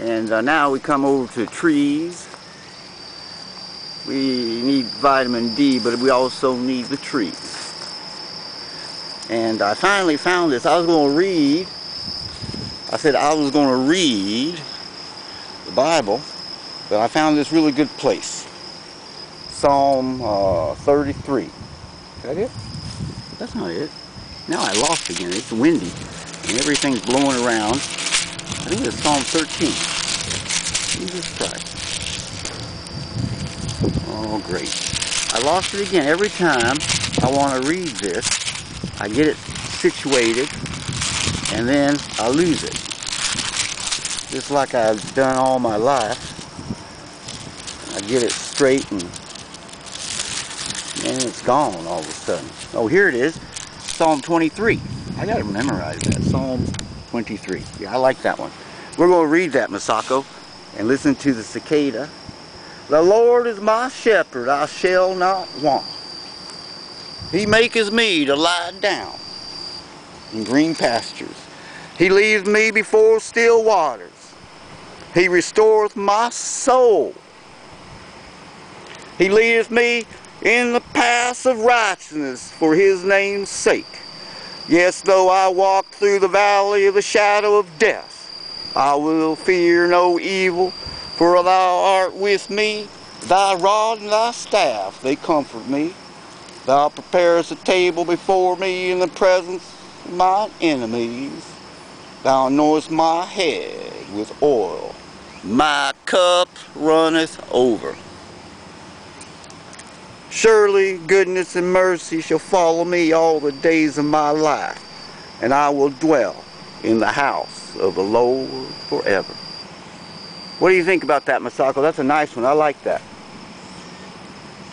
And uh, now we come over to trees. We need vitamin D, but we also need the trees. And I finally found this. I was going to read, I said I was going to read the Bible, but I found this really good place. Psalm uh, 33. Is that it? That's not it. Now I lost again. It's windy and everything's blowing around. I think it's Psalm 13. Jesus Christ. Oh, great. I lost it again. Every time I want to read this, I get it situated, and then I lose it. Just like I've done all my life. I get it straight and, and it's gone all of a sudden. Oh, here it is. Psalm 23. I got to memorize that. Psalm 23. Yeah, I like that one. We're going to read that, Masako, and listen to the cicada. The Lord is my shepherd, I shall not want. He maketh me to lie down in green pastures. He leads me before still waters. He restoreth my soul. He leadeth me in the paths of righteousness for his name's sake. Yes, though I walk through the valley of the shadow of death, I will fear no evil, for thou art with me. Thy rod and thy staff, they comfort me. Thou preparest a table before me in the presence of mine enemies. Thou anointest my head with oil. My cup runneth over. Surely goodness and mercy shall follow me all the days of my life, and I will dwell in the house of the Lord forever. What do you think about that, Masako? That's a nice one. I like that.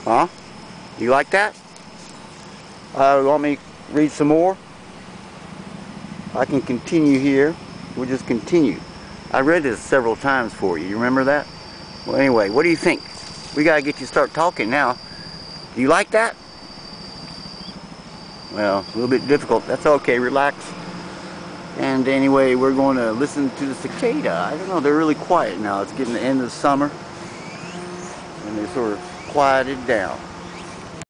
Huh? You like that? Uh, want me read some more? I can continue here. We'll just continue. I read this several times for you. You remember that? Well, anyway, what do you think? We got to get you to start talking now. Do you like that? Well, a little bit difficult. That's okay. Relax. And anyway, we're going to listen to the cicada. I don't know. They're really quiet now. It's getting the end of the summer. And they're sort of quieted down.